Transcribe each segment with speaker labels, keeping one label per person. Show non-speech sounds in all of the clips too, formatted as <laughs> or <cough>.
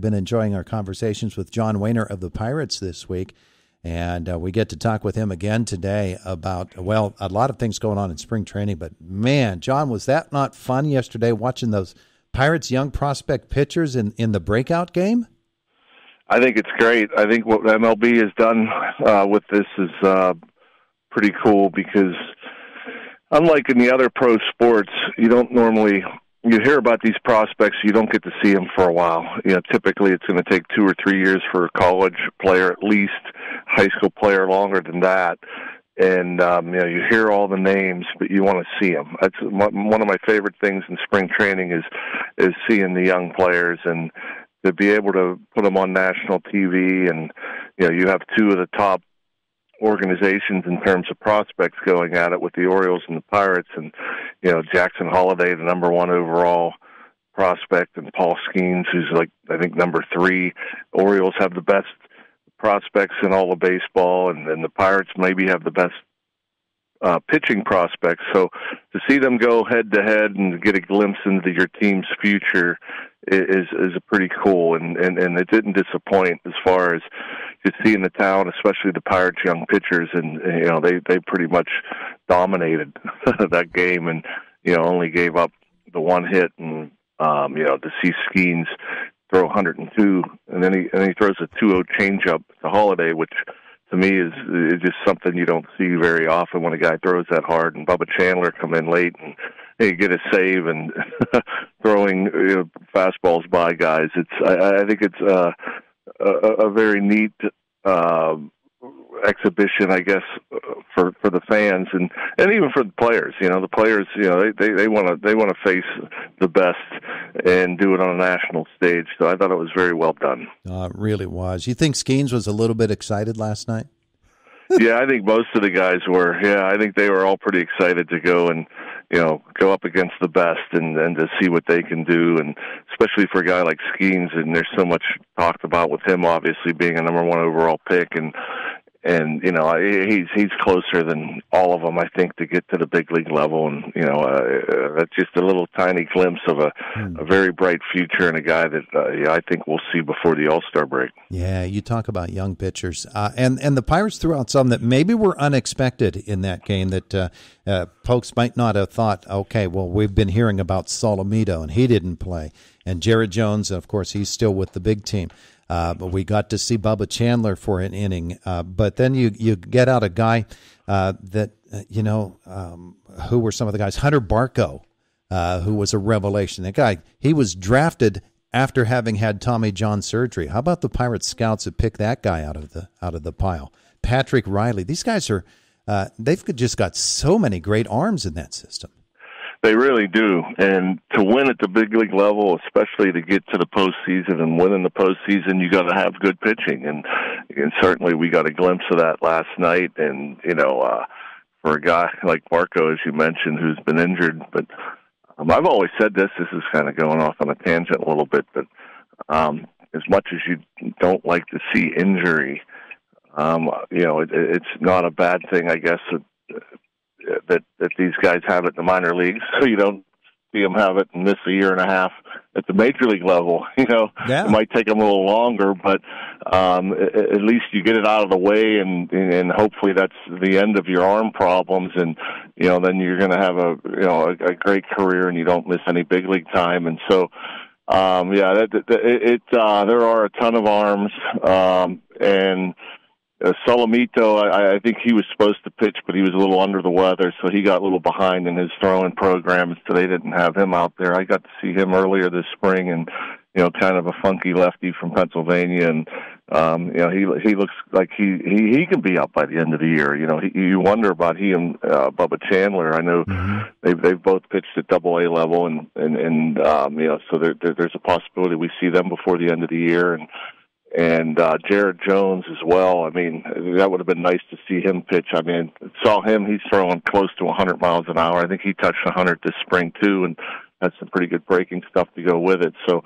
Speaker 1: been enjoying our conversations with John Wehner of the Pirates this week. And uh, we get to talk with him again today about, well, a lot of things going on in spring training. But man, John, was that not fun yesterday watching those Pirates young prospect pitchers in, in the breakout game?
Speaker 2: I think it's great. I think what MLB has done uh, with this is uh, pretty cool because, unlike in the other pro sports, you don't normally you hear about these prospects, you don't get to see them for a while. You know, typically it's going to take two or three years for a college player, at least high school player, longer than that. And um, you know, you hear all the names, but you want to see them. That's one of my favorite things in spring training is is seeing the young players and to be able to put them on national TV. And you know, you have two of the top organizations in terms of prospects going at it with the Orioles and the Pirates, and you know Jackson Holliday, the number one overall prospect, and Paul Skenes, who's like I think number three. Orioles have the best prospects in all of baseball, and, and the Pirates maybe have the best uh, pitching prospects. So to see them go head to head and get a glimpse into your team's future is is pretty cool, and and and it didn't disappoint as far as just seeing the town, especially the Pirates' young pitchers, and you know they they pretty much dominated <laughs> that game, and you know only gave up the one hit, and um, you know to see Skenes throw 102, and then he and he throws a 2-0 changeup to Holliday, which to me is is just something you don't see very often when a guy throws that hard. And Bubba Chandler come in late and he get a save and <laughs> throwing you know, fastballs by guys. It's I, I think it's uh, a, a very neat uh, exhibition, I guess, for for the fans and and even for the players. You know, the players, you know, they they want to they want to face the best and do it on a national stage. So I thought it was very well done.
Speaker 1: Uh, it really was. You think Skenes was a little bit excited last night? <laughs>
Speaker 2: yeah, I think most of the guys were. Yeah, I think they were all pretty excited to go and you know go up against the best and and to see what they can do, and especially for a guy like Skenes, And there's so much talked about with him, obviously being a number one overall pick, and and you know he's he's closer than all of them I think to get to the big league level and you know uh, that's just a little tiny glimpse of a, hmm. a very bright future and a guy that uh, I think we'll see before the All Star break.
Speaker 1: Yeah, you talk about young pitchers uh, and and the Pirates threw out some that maybe were unexpected in that game that uh, uh, folks might not have thought. Okay, well we've been hearing about Solometo and he didn't play and Jared Jones of course he's still with the big team. Uh, but we got to see Bubba Chandler for an inning. Uh, but then you you get out a guy uh, that uh, you know um, who were some of the guys. Hunter Barco, uh, who was a revelation. That guy he was drafted after having had Tommy John surgery. How about the Pirate scouts that picked that guy out of the out of the pile? Patrick Reilly. These guys are uh, they've just got so many great arms in that system.
Speaker 2: They really do, and to win at the big league level, especially to get to the postseason and win in the postseason, you got to have good pitching, and and certainly we got a glimpse of that last night. And you know, uh, for a guy like Barco, as you mentioned, who's been injured, but um, I've always said this. This is kind of going off on a tangent a little bit, but um, as much as you don't like to see injury, um, you know, it, it's not a bad thing, I guess. That that these guys have it in the minor leagues, <laughs> so you don't see them have it and miss a year and a half at the major league level. <laughs> You know,
Speaker 1: yeah.
Speaker 2: it might take them a little longer, but um, at least you get it out of the way, and and hopefully that's the end of your arm problems, and you know then you're going to have a you know a, a great career, and you don't miss any big league time, and so. Um, yeah, it, it, it uh, there are a ton of arms, um, and uh, Solometo, I, I think he was supposed to pitch, but he was a little under the weather, so he got a little behind in his throwing program, so they didn't have him out there. I got to see him earlier this spring, and you know, kind of a funky lefty from Pennsylvania, and um, you know, he he looks like he he he can be up by the end of the year. You know, he, you wonder about he and uh, Bubba Chandler. I know mm-hmm. they've they've both pitched at Double A level, and and and um, you know, so there, there there's a possibility we see them before the end of the year, and and uh, Jared Jones as well. I mean, that would have been nice to see him pitch. I mean, saw him; he's throwing close to 100 miles an hour. I think he touched 100 this spring too, and that's some pretty good breaking stuff to go with it. So,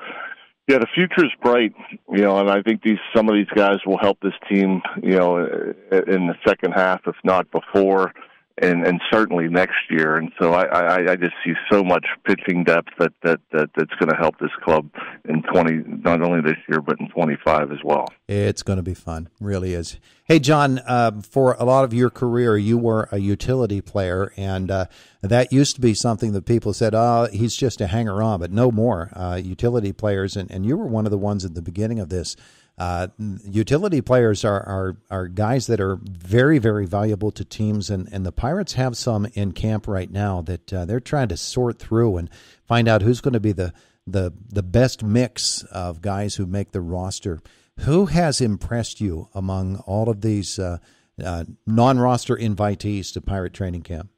Speaker 2: yeah, the future's bright, you know, and I think these some of these guys will help this team, you know, in the second half, if not before. and and certainly next year. And so I I, I just see so much pitching depth that that, that that's going to help this club in twenty not only this year but in twenty five as well.
Speaker 1: It's going to be fun, really is. Hey, John, uh, for a lot of your career, you were a utility player, and uh, that used to be something that people said, "Oh, he's just a hanger on," but no more. Uh, utility players, and, and you were one of the ones at the beginning of this uh, utility players are, are are guys that are very very valuable to teams, and, and the Pirates have some in camp right now that uh, they're trying to sort through and find out who's going to be the the the best mix of guys who make the roster. Who has impressed you among all of these uh, uh non-roster invitees to Pirate Training Camp?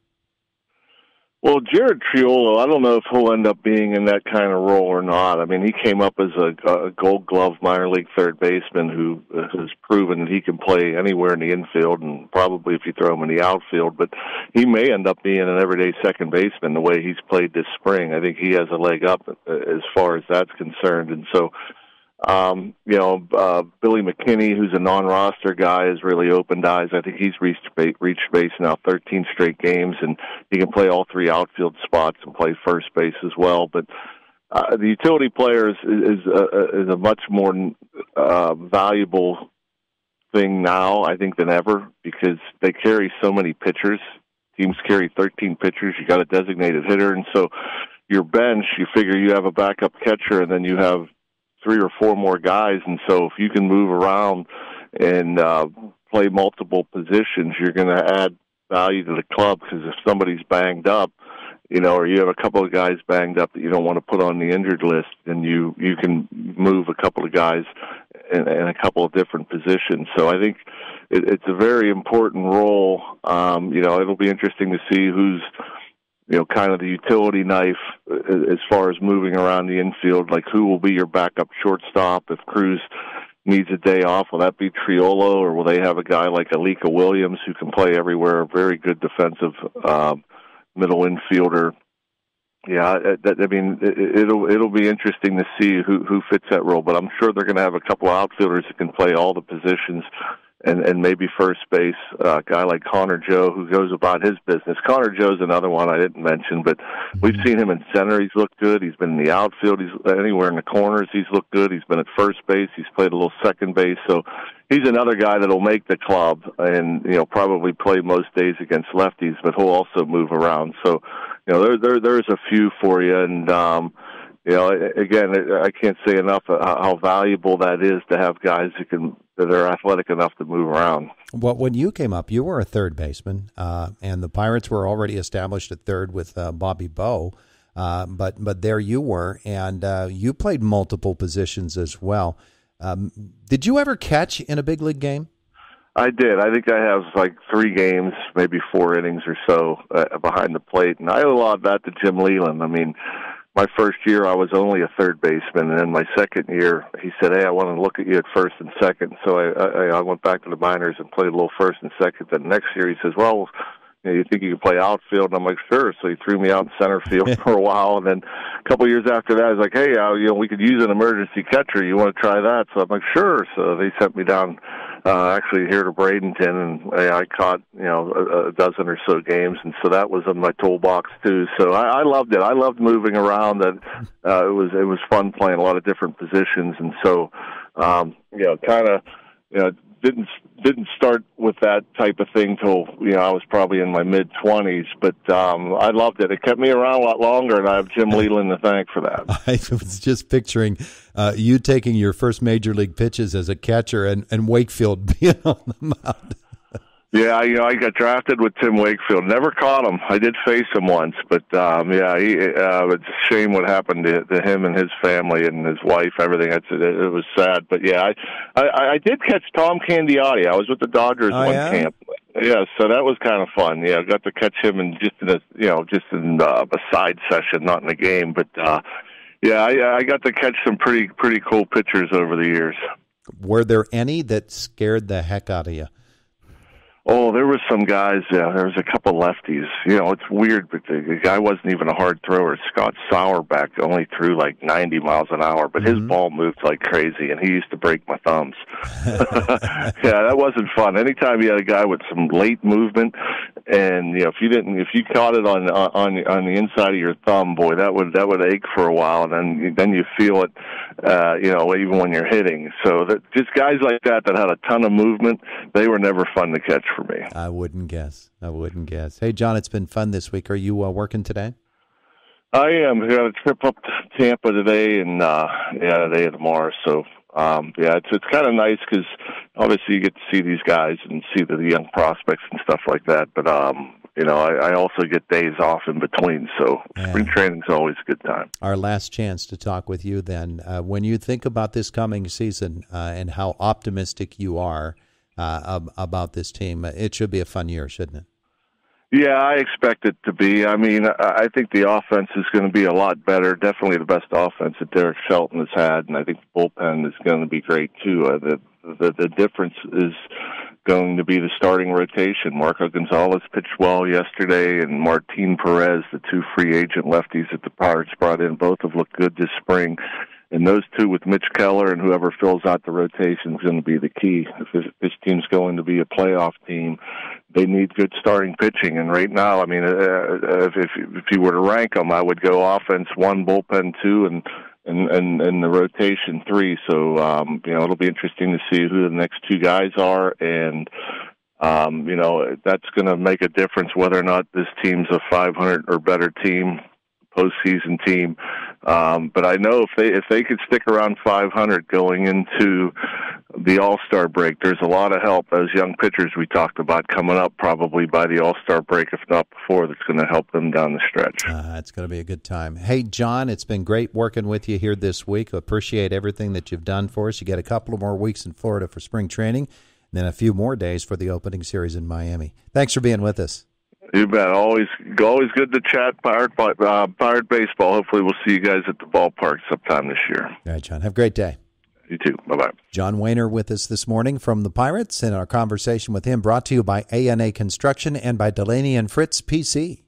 Speaker 2: Well, Jared Triolo, I don't know if he'll end up being in that kind of role or not. I mean, he came up as a, a Gold Glove minor league third baseman who uh, has proven that he can play anywhere in the infield and probably if you throw him in the outfield. But he may end up being an everyday second baseman the way he's played this spring. I think he has a leg up uh, as far as that's concerned, and so um, you know, uh, Billy McKinney, who's a non-roster guy, has really opened eyes. I think he's reached reached base now 13 straight games, and he can play all three outfield spots and play first base as well. But uh, the utility players is is a, is a much more uh, valuable thing now, I think, than ever because they carry so many pitchers. Teams carry 13 pitchers. You got a designated hitter, and so your bench, you figure you have a backup catcher, and then you have three or four more guys, and so if you can move around and uh, play multiple positions, you're going to add value to the club because if somebody's banged up, you know, or you have a couple of guys banged up that you don't want to put on the injured list, then you you can move a couple of guys in, in a couple of different positions. So I think it, it's a very important role. Um, you know, it'll be interesting to see who's you know, kind of the utility knife as far as moving around the infield. Like, who will be your backup shortstop if Cruz needs a day off? Will that be Triolo, or will they have a guy like Alika Williams who can play everywhere? Very good defensive um, middle infielder. Yeah, I mean, it'll it'll be interesting to see who who fits that role. But I'm sure they're going to have a couple outfielders that can play all the positions and and maybe first base uh, a guy like Connor Joe who goes about his business. Connor Joe's another one I didn't mention, but we've mm-hmm. seen him in center. He's looked good. He's been in the outfield. He's anywhere in the corners. He's looked good. He's been at first base. He's played a little second base. So he's another guy that'll make the club and you know probably play most days against lefties, but he'll also move around. So you know there there there's a few for you and. um you know, again, I can't say enough how valuable that is to have guys who can that are athletic enough to move around.
Speaker 1: Well, when you came up, you were a third baseman, uh, and the Pirates were already established at third with uh, Bobby Bowe. Uh, but but there you were, and uh, you played multiple positions as well. Um, did you ever catch in a big league game?
Speaker 2: I did. I think I have like three games, maybe four innings or so uh, behind the plate, and I owe a lot of that to Jim Leyland. I mean, my first year I was only a third baseman, and then my second year he said, "Hey, I want to look at you at first and second. So I, I I went back to the minors and played a little first and second. Then next year he says, "Well, you, know, you think you can play outfield?" And I'm like, "Sure." So he threw me out in center field for a while, and then a couple of years after that, he's like, "Hey, uh, you know, we could use an emergency catcher. You want to try that?" So I'm like, "Sure." So they sent me down uh, actually here to Bradenton, and I, caught you know a, a dozen or so games, and so that was in my toolbox too. So I, I loved it. I loved moving around. That uh, it was it was fun playing a lot of different positions, and so um, you know, kind of you know didn't didn't start with that type of thing till you know I was probably in my mid twenties, but um, I loved it. It kept me around a lot longer, and I have Jim Leyland to thank for that. <laughs>
Speaker 1: I was just picturing uh, you taking your first major league pitches as a catcher, and, and Wakefield <laughs> being on the mound.
Speaker 2: Yeah, you know, I got drafted with Tim Wakefield. Never caught him. I did face him once, but um yeah, he uh it's a shame what happened to, to him and his family and his wife, everything. It's, it, it was sad, but yeah, I, I I did catch Tom Candiotti. I was with the Dodgers
Speaker 1: oh,
Speaker 2: one
Speaker 1: yeah?
Speaker 2: camp. Yeah, so that was kind of fun. Yeah, I got to catch him in just in a you know just in uh, a side session, not in the game, but uh yeah, I I got to catch some pretty pretty cool pitchers over the years.
Speaker 1: Were there any that scared the heck out of you?
Speaker 2: Oh, there was some guys. Uh, there was a couple lefties. You know, it's weird, but the, the guy wasn't even a hard thrower. Scott Sauerbeck only threw like 90 miles an hour, but mm-hmm. his ball moved like crazy, and he used to break my thumbs. <laughs> yeah, that wasn't fun. Anytime you had a guy with some late movement, and you know, if you didn't, if you caught it on on on the inside of your thumb, boy, that would that would ache for a while, and then then you feel it, uh, you know, even when you're hitting. So that just guys like that that had a ton of movement, they were never fun to catch for me.
Speaker 1: I wouldn't guess. I wouldn't guess. Hey, John, it's been fun this week. Are you uh, working today?
Speaker 2: I am. I got a trip up to Tampa today, and uh yeah, today and tomorrow. So um yeah, it's it's kind of nice because obviously you get to see these guys and see the, the young prospects and stuff like that. But um you know, I, I also get days off in between, so yeah. spring training's always a good time.
Speaker 1: Our last chance to talk with you then. Uh, when you think about this coming season uh, and how optimistic you are uh, about this team, it should be a fun year, shouldn't it?
Speaker 2: Yeah, I expect it to be. I mean, I think the offense is going to be a lot better. Definitely the best offense that Derek Shelton has had, and I think the bullpen is going to be great too. Uh, the, the the difference is going to be the starting rotation. Marco Gonzalez pitched well yesterday, and Martin Perez, the two free agent lefties that the Pirates brought in, both have looked good this spring. And those two with Mitch Keller and whoever fills out the rotation is going to be the key. If this, this team's going to be a playoff team, they need good starting pitching. And right now, I mean, uh, uh, if, if you were to rank them, I would go offense one, bullpen two, and and and, and the rotation three. So um, you know, it'll be interesting to see who the next two guys are and. Um, you know that's going to make a difference whether or not this team's a 500 or better team postseason team. Um, but I know if they if they could stick around 500 going into the All Star break, there's a lot of help. Those young pitchers we talked about coming up probably by the All Star break, if not before, that's going to help them down the stretch.
Speaker 1: Uh, it's going to be a good time. Hey, John, it's been great working with you here this week. Appreciate everything that you've done for us. You get a couple of more weeks in Florida for spring training, and then a few more days for the opening series in Miami. Thanks for being with us.
Speaker 2: You bet. Always, always good to chat pirate, uh, pirate baseball. Hopefully, we'll see you guys at the ballpark sometime this year.
Speaker 1: All right, John. Have a great day.
Speaker 2: You too. Bye bye.
Speaker 1: John Wehner with us this morning from the Pirates, and our conversation with him brought to you by ANA Construction and by Delaney and Fritz PC.